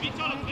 Vitolo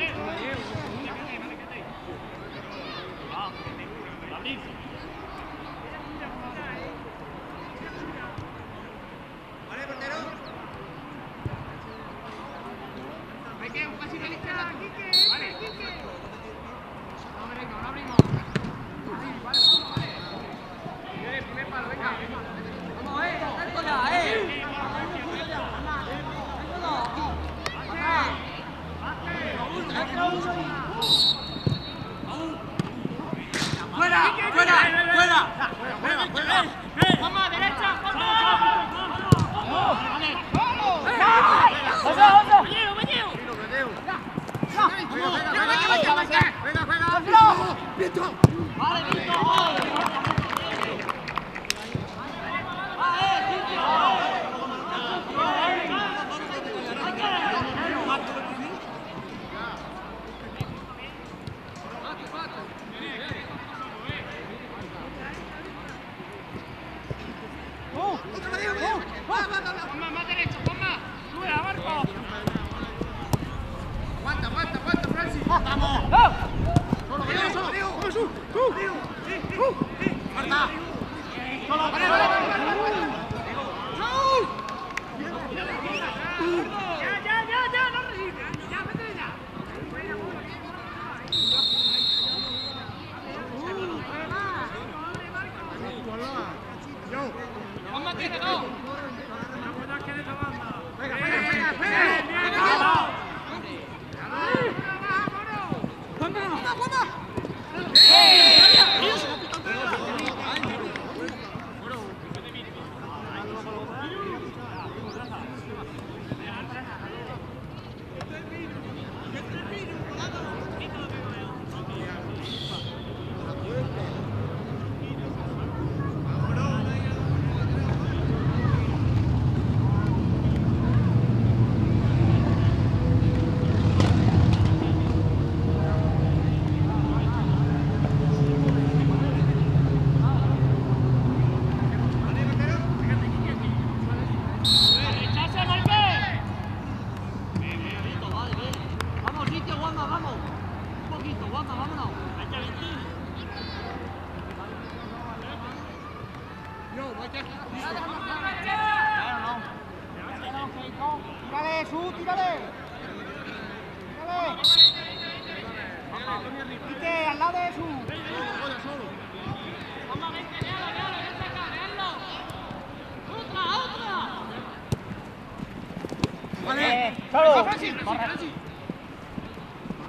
¡Solo!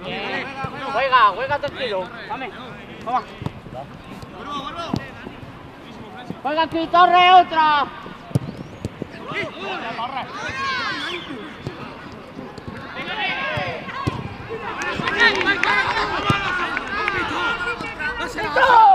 Eh, juega, juega tranquilo. Dame, toma. Juega aquí, Torre, otra. Torre, torre. ¡Vamos!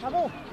Vamos. Solo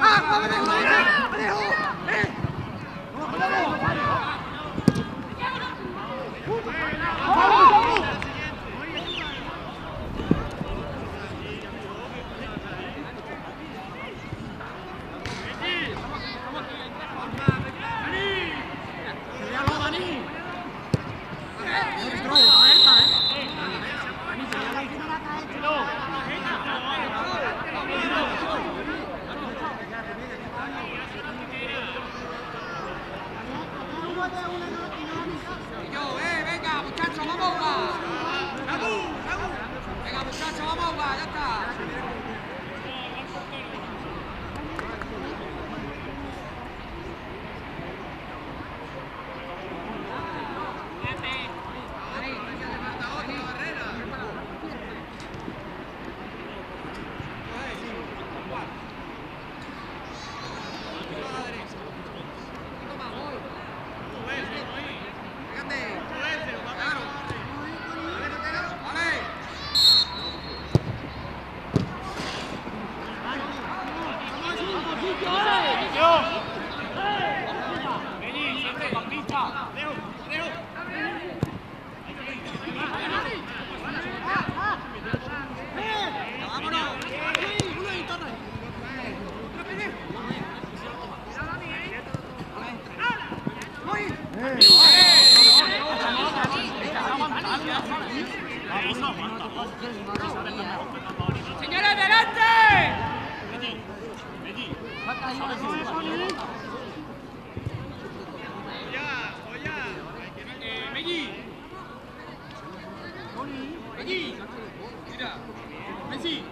¡Ah, Señora, adelante. Messi.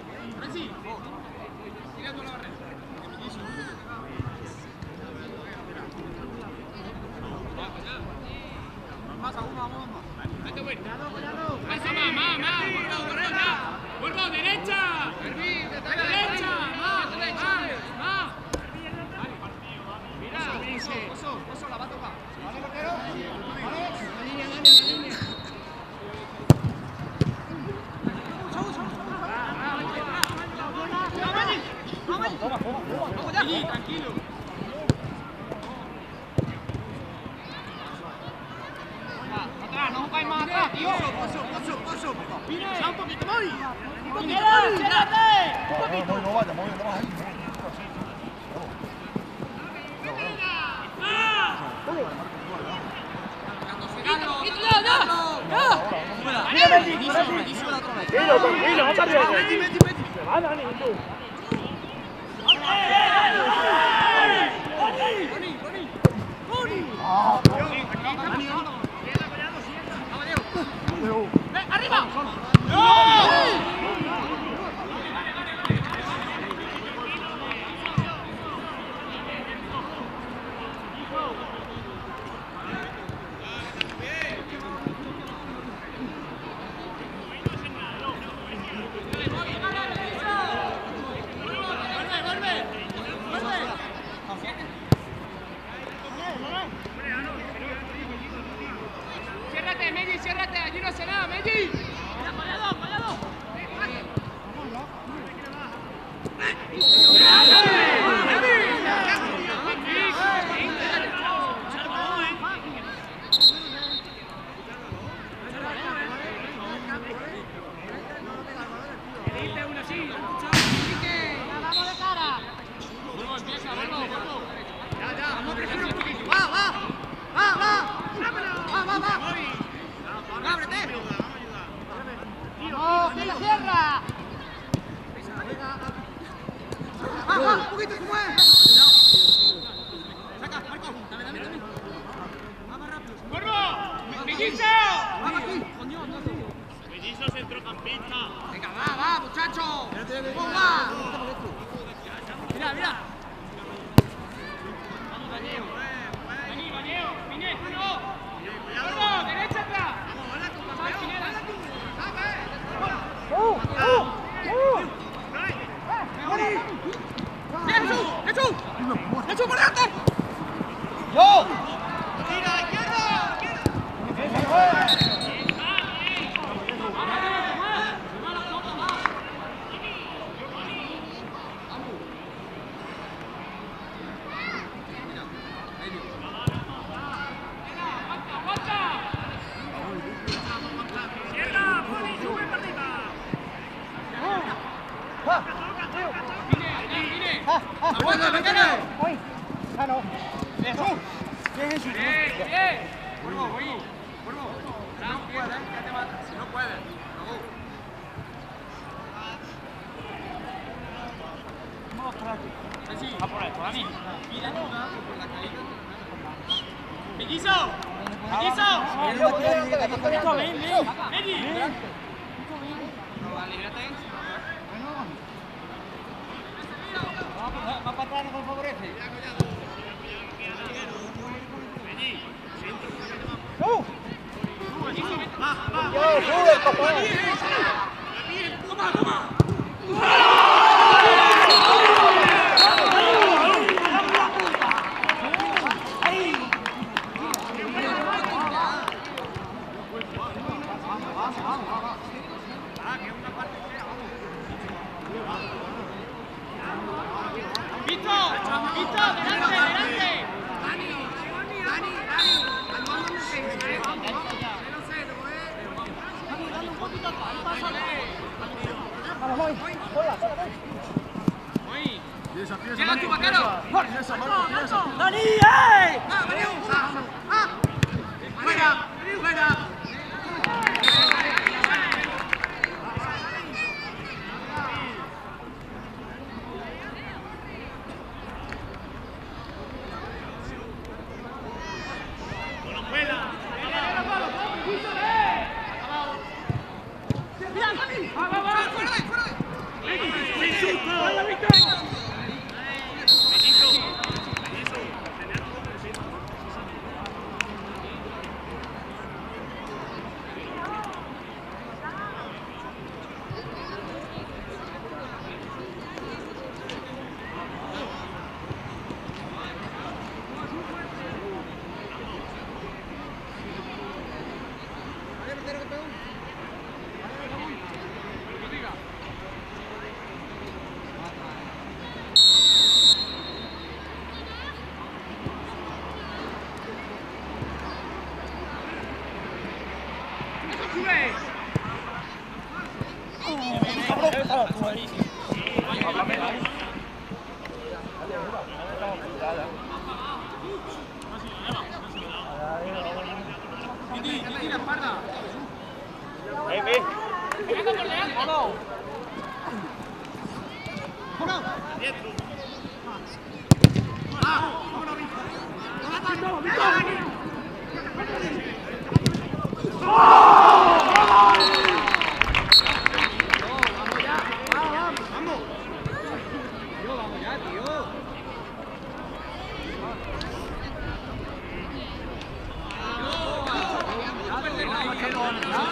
Yeah.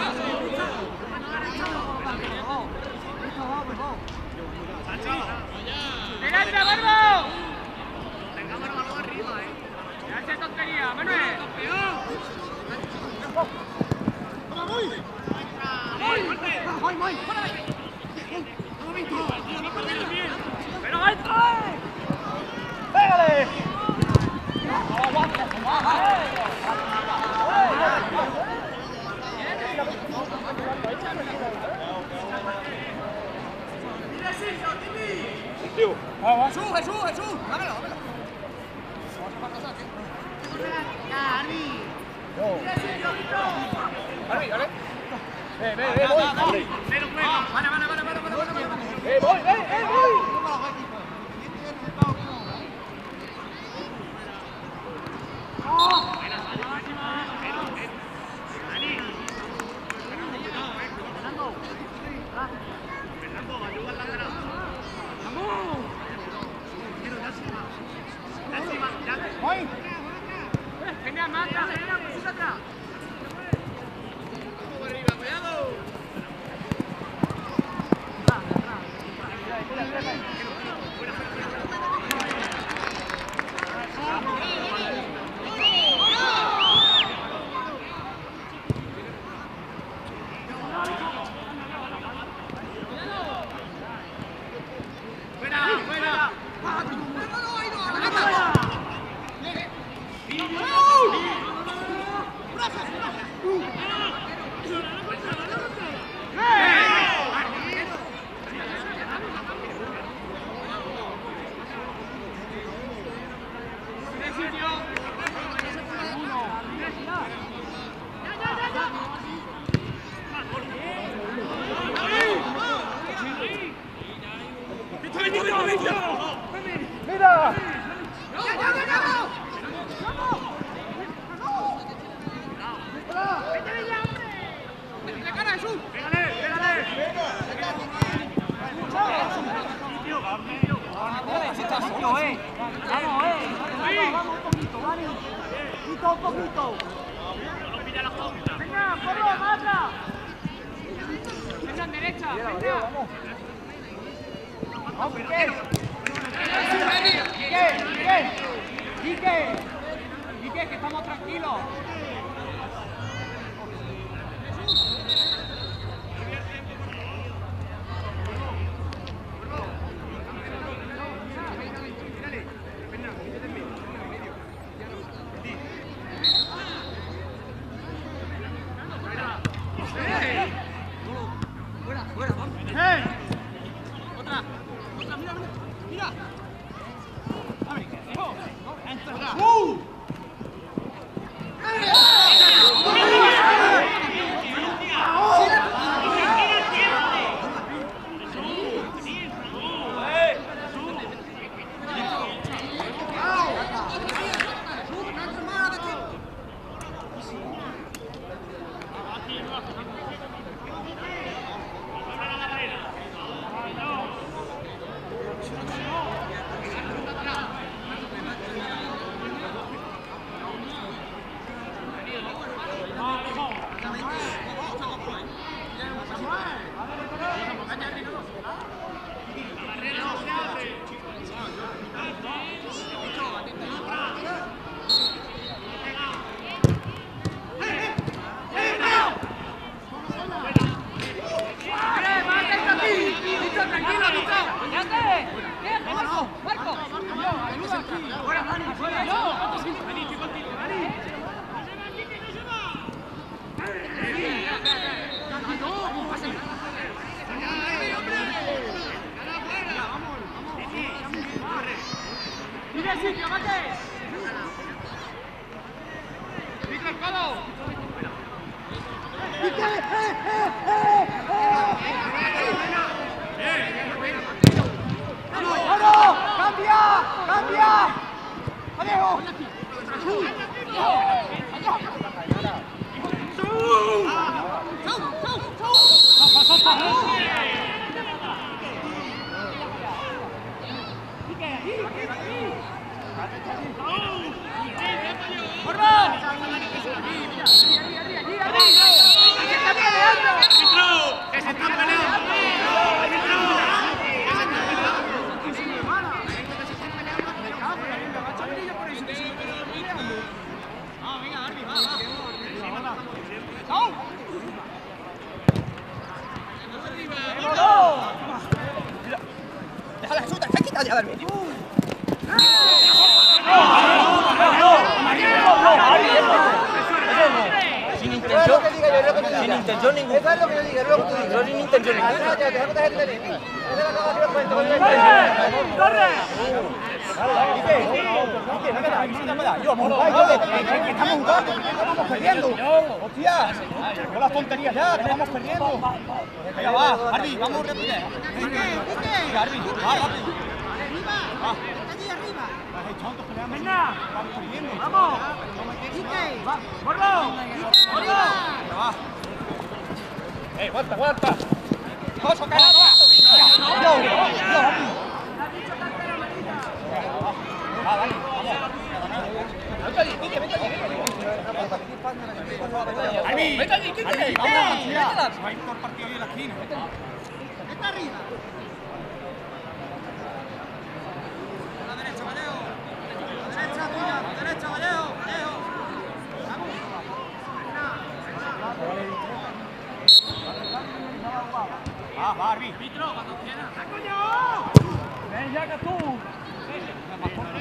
Yeah.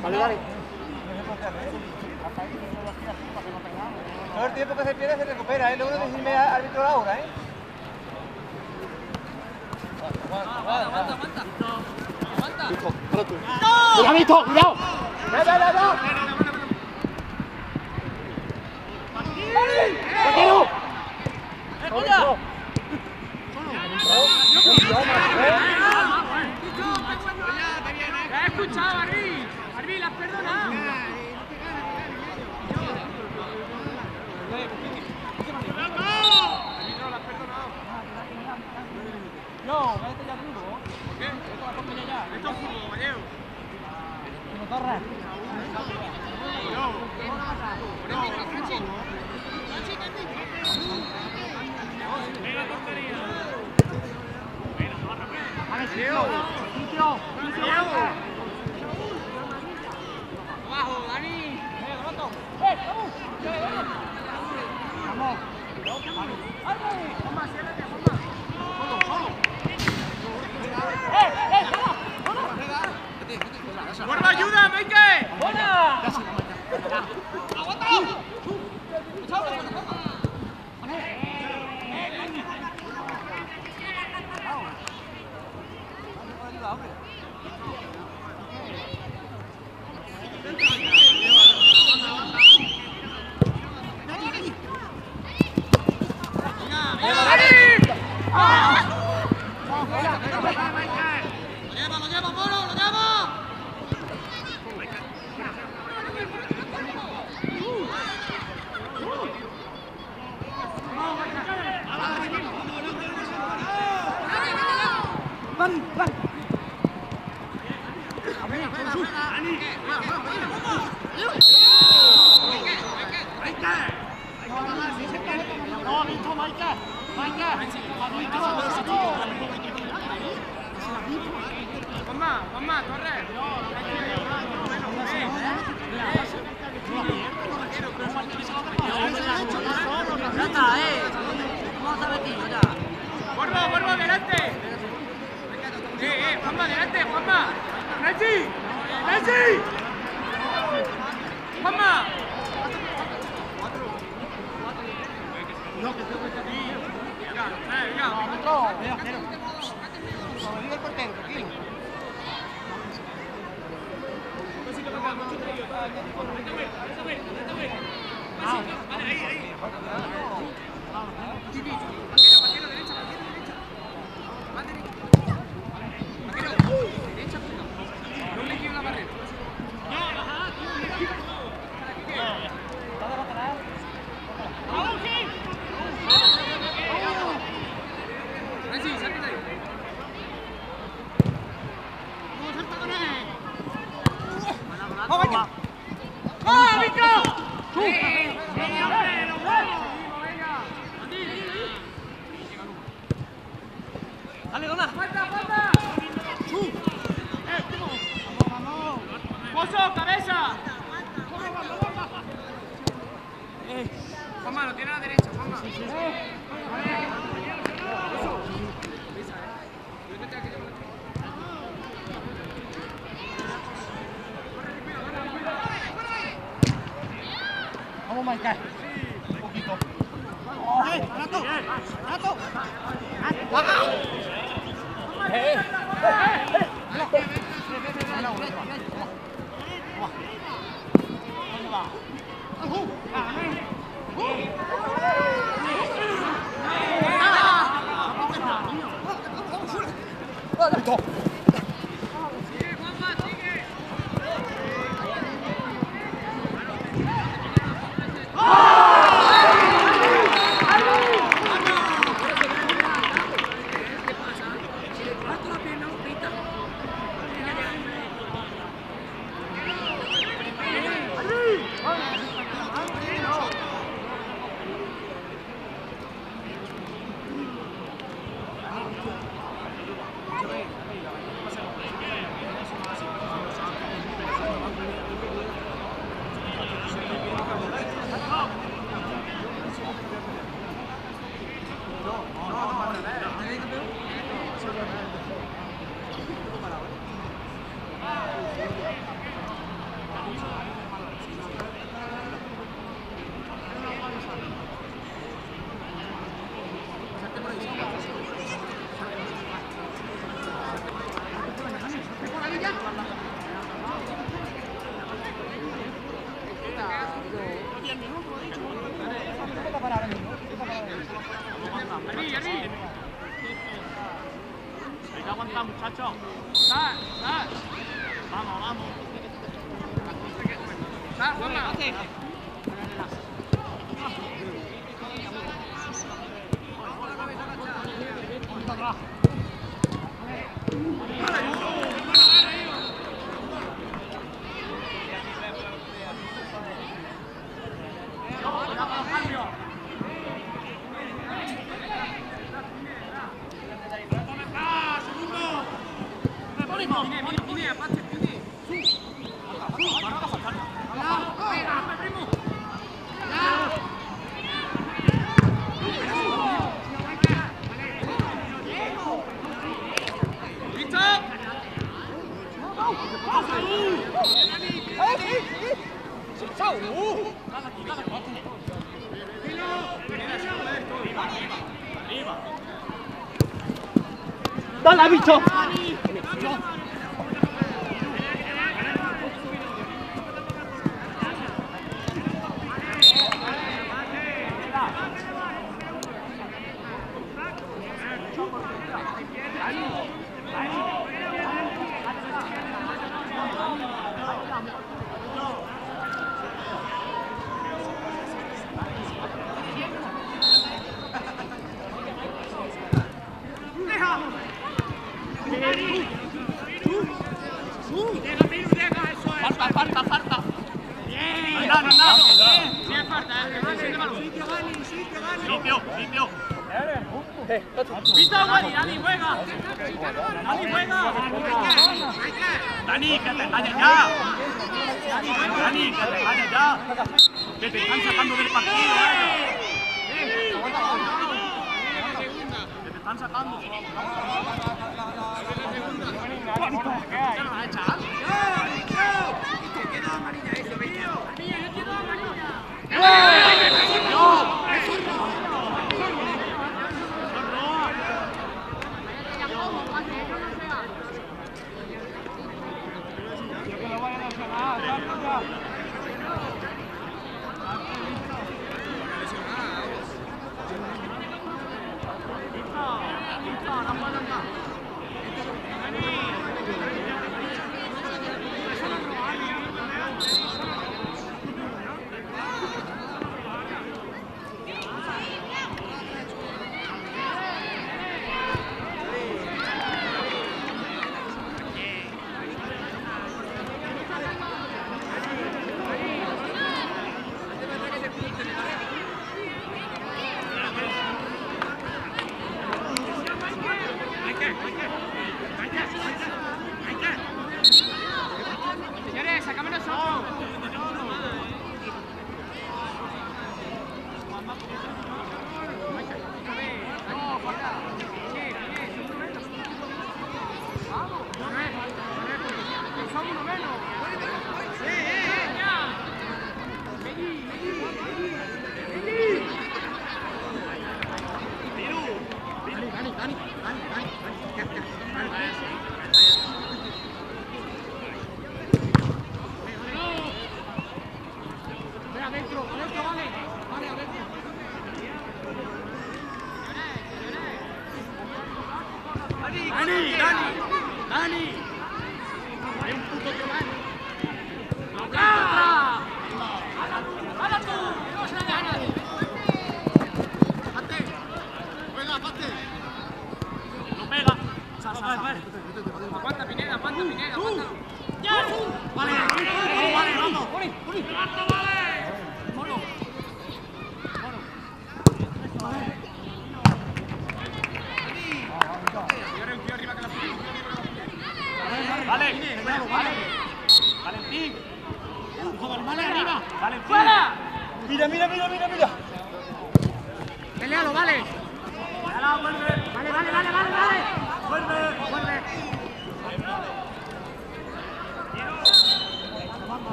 Vale, vale. Todo el tiempo que se pierde se recupera, ¿eh? Luego decirme árbitro Laura, ¿eh? Aguanta, aguanta, aguanta. ¡Cuidado, Vito! ¡Cuidado! ¡No, no, no! no. ¡Tranquilo! ¡Recolla! ¡Escuchado, Arbi! ¡Arbi, las perdona! Abajo, Dani. ¡Eh, vamos. ¡Eh, ¡Vuelva ayuda, Maike! ¡Buena! ¡Aguanta! ¡Echado! ¡Eh, eh! eh 봐.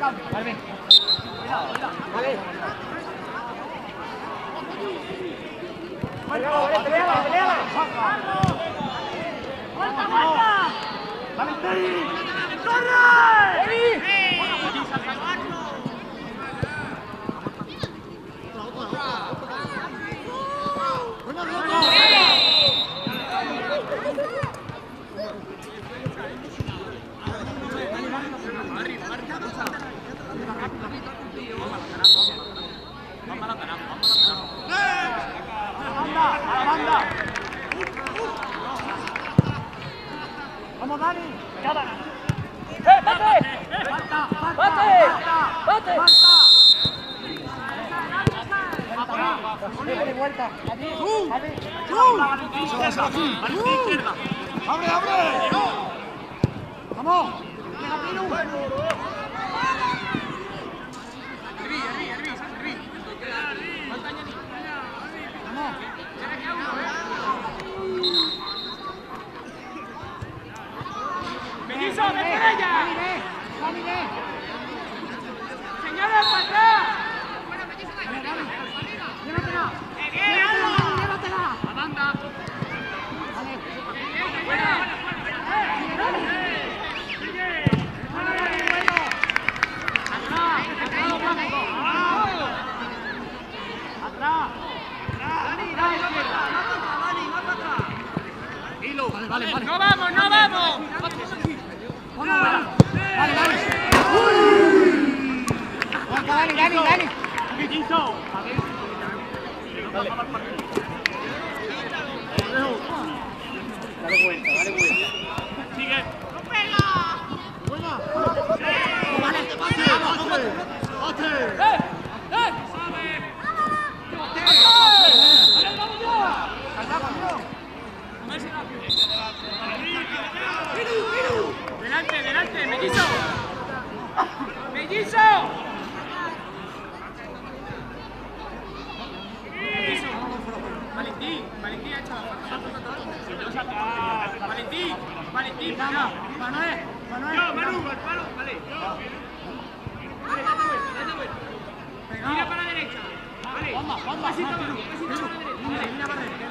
Vale, ven. Vale. Peleala, peleala, peleala. Vamos, Dani. ¡Eh, bate! ¡Bate! ¡Bate! Dale vuelta. Valentín, izquierda. ¡Abre, abre! ¡Vamos! ¡Mellizo, Vale, vale, vale. ¡No vamos, no vamos! Vamos, Dani. Dale. Aguanta, Dani, Dani. Mellizo. Dale vuelta, dale vuelta. Sigue. ¡Eh! ¡Eh! ¡Delante, Manuel, Manuel. Yo, Manu, palo. Vale. Mira para la derecha. Vale. Pasito más, pasito más a la derecha.